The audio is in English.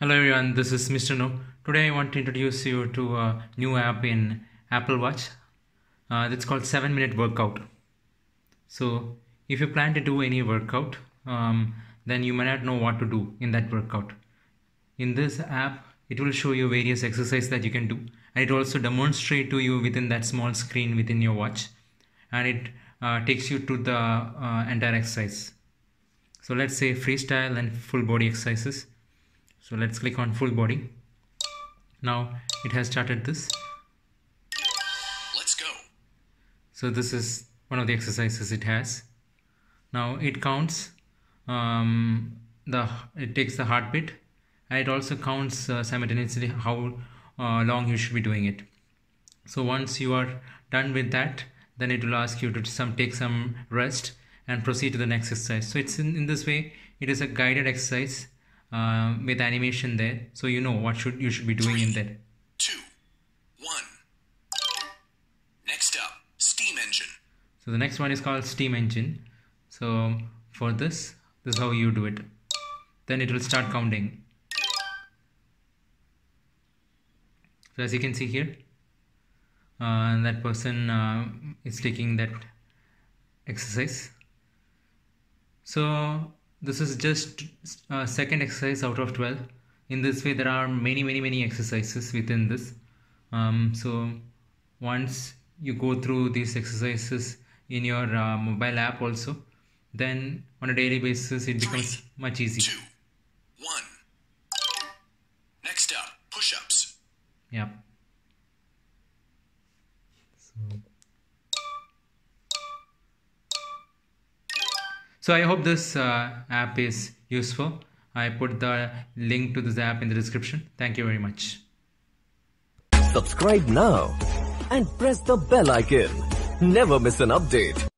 Hello everyone, this is Mr. Know. Today I want to introduce you to a new app in Apple Watch. Uh, it's called 7 Minute Workout. So if you plan to do any workout, um, then you may not know what to do in that workout. In this app, it will show you various exercises that you can do. And it also demonstrate to you within that small screen within your watch. And it uh, takes you to the uh, entire exercise. So let's say freestyle and full body exercises. So let's click on full body. Now it has started this. Let's go. So this is one of the exercises it has. Now it counts um, the it takes the heartbeat and it also counts uh, simultaneously how uh, long you should be doing it. So once you are done with that then it will ask you to some take some rest and proceed to the next exercise. So it's in, in this way it is a guided exercise uh, with animation there. So you know what should you should be doing Three, in there. Two one. Next up steam engine. So the next one is called steam engine. So for this this is how you do it. Then it will start counting so as you can see here uh, that person uh, is taking that exercise. So this is just a uh, second exercise out of 12 in this way there are many many many exercises within this. Um, so once you go through these exercises in your uh, mobile app also then on a daily basis it becomes Three, much easier. two one. Next up push-ups yeah so So I hope this uh, app is useful. I put the link to this app in the description. Thank you very much. Subscribe now and press the bell icon. Never miss an update.